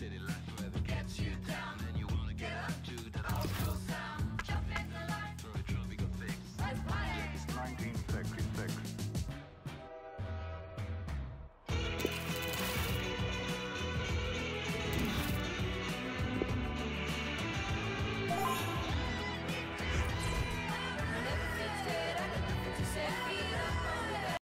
city life.